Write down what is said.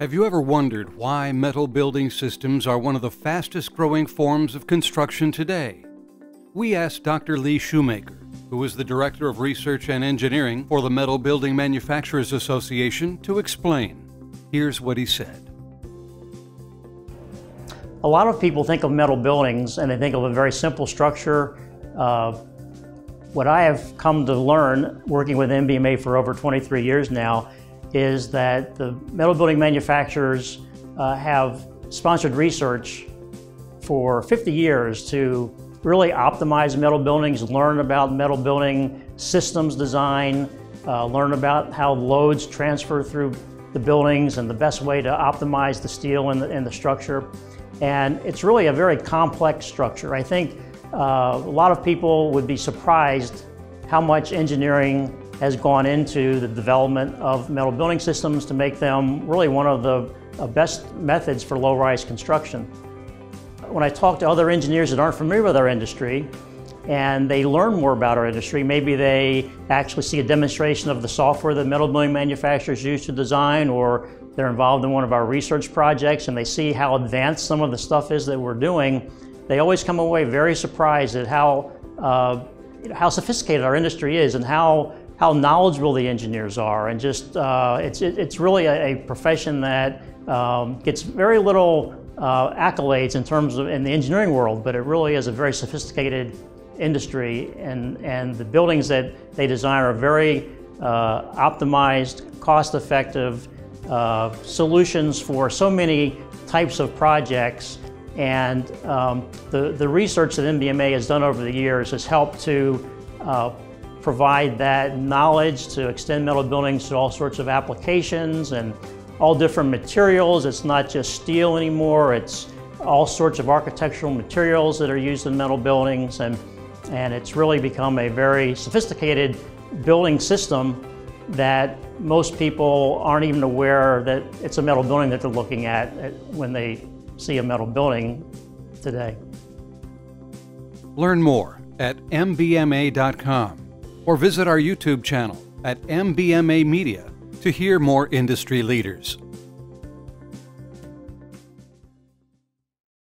Have you ever wondered why metal building systems are one of the fastest growing forms of construction today? We asked Dr. Lee Shoemaker, who is the Director of Research and Engineering for the Metal Building Manufacturers Association, to explain. Here's what he said. A lot of people think of metal buildings and they think of a very simple structure. Uh, what I have come to learn working with MBMA for over 23 years now is that the metal building manufacturers uh, have sponsored research for 50 years to really optimize metal buildings, learn about metal building systems design, uh, learn about how loads transfer through the buildings and the best way to optimize the steel and the, the structure. And it's really a very complex structure. I think uh, a lot of people would be surprised how much engineering has gone into the development of metal building systems to make them really one of the uh, best methods for low-rise construction. When I talk to other engineers that aren't familiar with our industry, and they learn more about our industry. Maybe they actually see a demonstration of the software that metal building manufacturers use to design, or they're involved in one of our research projects and they see how advanced some of the stuff is that we're doing. They always come away very surprised at how, uh, how sophisticated our industry is and how how knowledgeable the engineers are, and just uh, it's it, it's really a, a profession that um, gets very little uh, accolades in terms of in the engineering world, but it really is a very sophisticated industry, and and the buildings that they design are very uh, optimized, cost-effective uh, solutions for so many types of projects. And um, the, the research that MBMA has done over the years has helped to uh, provide that knowledge to extend metal buildings to all sorts of applications and all different materials. It's not just steel anymore, it's all sorts of architectural materials that are used in metal buildings and, and it's really become a very sophisticated building system that most people aren't even aware that it's a metal building that they're looking at when they see a metal building today. Learn more at mbma.com or visit our YouTube channel at MBMA Media to hear more industry leaders.